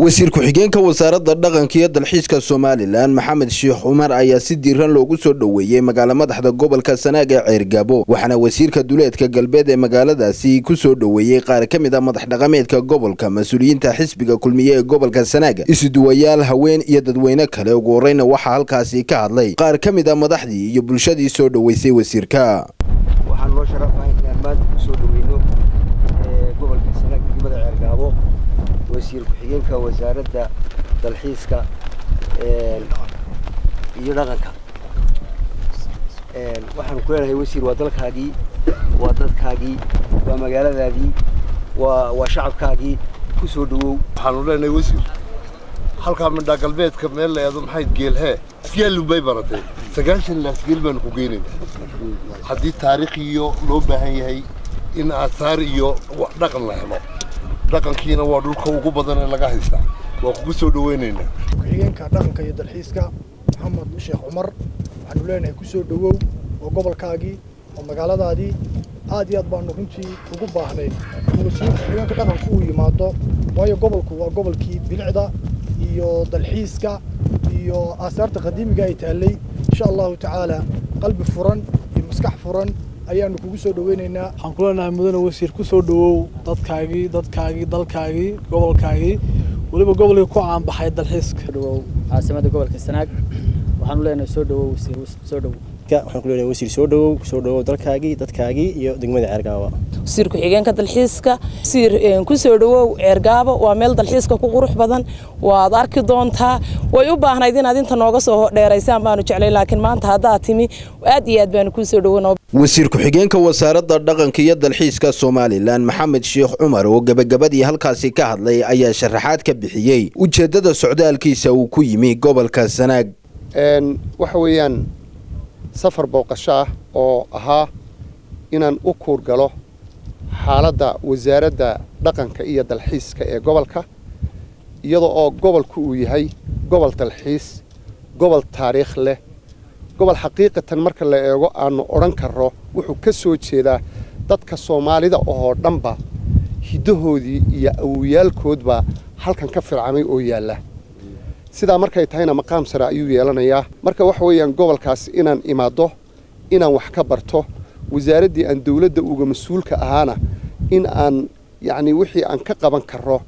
wasiir ku-xigeenka wasaaradda dhaqanka iyo dalxiiska somalilan maxamed sheekh cumar ayaa si diiran loogu soo dhoweeyey magaalo madaxda gobolka sanaag ee ceergabo waxaana wasiirka duleedka galbeed ee magaaladaasi ku soo dhoweeyey qaar ka mid a madax dhaqameedka gobolka mas'uuliyiinta xisbiga kulmiye ee gobolka sanaag isuduwayaal haween iyo dadweyne kale. Ugu horeyna waxaa halkaasi ka hadlay qaar ka mid a madaxdii iyo bulshadii soo dhoweysay wasiirka waxaan noo sharafahay inaan maanta ku soo dhoweyno gobolka sanaag degmada ceergaabo wasiir ku-xigeenka wasaaradda dalxiiska iyo dhaqanka. Waxaanu ku leenahay wasiir waa dalkaagii waa dadkaagii waa magaaladaadii waa waa shacabkaagii ku soo dhawow. Waxaanu leenahay wasiir halkaa midhaa galbeedka meel la eedo maxay geelhee asgeelu bay baratay sagaashan laasgeel baanu ku geynayna haddii taariikh iyo loo baahan yahay in aasaar iyo dhaqan la helo dhaqankiina waa dhulka ugu badan ee laga haystaa. Waa kugu soo dhaweynaynaa ku-xigeenka dhaqanka iyo dalxiiska maxamed sheekh cumar waxaanu leenahay ku soo dhowow oo gobolkaagii oo magaaladaadii aad iyo aad baanu runtii ugu baahnayn in wasiir ku-xigeenka dhaqanka uu yimaado waayo gobolku waa gobolkii bilicda iyo dalxiiska iyo aasaarta qadiimiga ay taallay. Insha allahu tacaala qalbi furan iyo maskax furan ayaanu kugu soo dhaweynaynaa waxaan ku leenahay mudane wasiir ku soo dhawow dadkaagii dadkaagii dalkaagii gobolkaagii weliba gobolkii ku caanbaxay dalxiiska. Dhawow caasimada gobolka sanaag. Waxaanu leenahay soo dhawow wasiir soo dhawow waxaan wasiir soo dhawow soo dhawow dalkaagii dadkaagii iyo degmada ceergaaba wasiir ku-xigeenka dalxiiska. Wasiir ku soo dhawow ceergaabo waa meel dalxiiska ku qurux badan. Waad arki doontaa. Way u baahnayd inaad inta nooga soo dheeraysaan baanu jeclay laakiin maanta haddaad timi aad iyo aad baanu kuu soo dhawoon wasiir ku-xigeenka wasaaradda dhaqanka iyo dalxiiska somalilan maxamed sheekh cumar oo gebagabadii halkaasi ka hadlay ayaa sharaxaad ka bixiyey. Ujeeddada socdaalkiisa uu ku yimi gobolka sanaag waxa weeyaan safar booqasho ah oo ahaa inaan u kuur galo xaaladda wasaaradda dhaqanka iyo dalxiiska ee gobolka iyadoo oo gobolku uu yahay gobol dalxiis gobol taariikh leh gobol xaqiiqatan marka la eego aanu odhan karro wuxuu ka soo jeedaa dadka soomaalida oo dhanba hiddahoodii iyo awiyaalkoodbaa halkan ka fircamay oo yaalla. Sidaa markay tahayna maqaam sare ayuu yeelanayaa. Marka waxa weeyaan gobolkaas inaan imaaddo inaan wax ka barto wasaaraddii aan dawladda uga mas'uulka ahaana in aan yacnii wixii aan ka qaban karro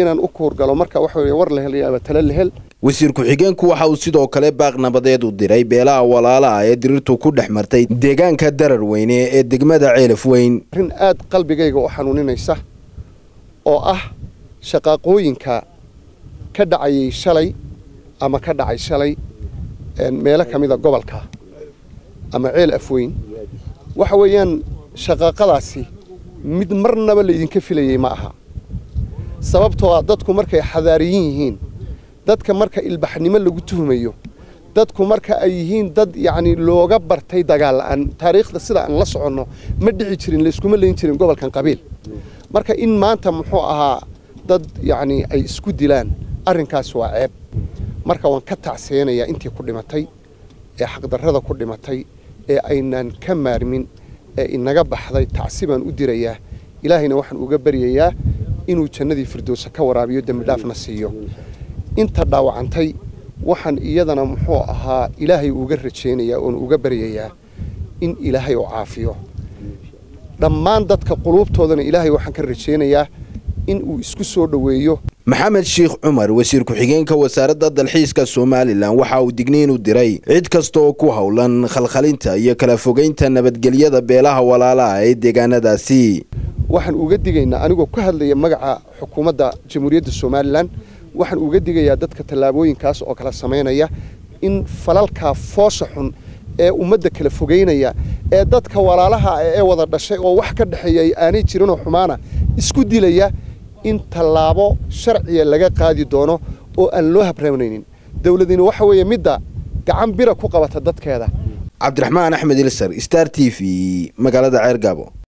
inaan u kuurgalo. Marka waxa weya war la helayaaba tale la hel wasiir ku-xigeenku waxa uu sidoo kale baaq nabadeed u diray beelaha walaala ah ee dirirtu ku dhex martay deegaanka darar weyne ee degmada ceelaf weyn. Arrin aad qalbigayga u xanuuninaysa oo ah shaqaaqooyinka ka dhacayay shalay ama ka dhacay shalay meelo ka mida gobolka ama ceel afweyn waxa weeyaan shaqaaqadaasi mid marnaba laydinka filayey ma aha. Sababtoo ah dadku markay xadaariyin yihiin dadka marka ilbaxnimo lagu tuhmayo dadku marka ay yihiin dad yacni looga bartay dagaal la'aan taariikhda sida aan la soconno ma dhici jirin layskuma layn jirin gobolkan qabiil. Marka in maanta muxuu ahaa dad yacni ay isku dilaan arrinkaas waa ceeb. Marka waan ka tacseenayaa intii ku dhimatay ee xaqdarrada ku dhimatay ee aynaan ka maarmin ee inaga baxday tacsi baan u dirayaa. Ilaahayna waxaan uga baryayaa inuu jannadii firdowsa ka waraabiyo dembidhaafna siiyo inta dhaawacantay waxaan iyadana muxuu ahaa ilaahay uga rajaynayaa oon uga baryayaa in ilaahay u caafiyo. Dhammaan dadka quluubtoodana ilaahay waxaan ka rajaynayaa in uu isku soo dhoweeyo maxamed sheekh cumar wasiir ku-xigeenka wasaaradda dalxiiska somalilan waxa uu digniin u diray cid kasta oo ku howlan khalkhalinta iyo kala fogeynta nabadgelyada beelaha walaalaha ee deegaanadaasi. Waxaan uga digaynaa anigoo ka hadlaya magaca xukuumadda jamhuuriyadda somalilan waxaan uga digayaa dadka tallaabooyinkaas oo kala samaynaya in falalkaa foosha xun ee ummadda kala fogeynaya ee dadka walaalaha ee wada dhashay oo wax ka dhexeeya aanay jirinoo xumaana isku dilaya in tallaabo sharciya laga qaadi doono oo aan loo habraanaynin dawladina waxa weeye midda gacan bira ku qabata dadkeeda. Cabdiraxmaan axmed ilsar star t v magaalada ceergaabo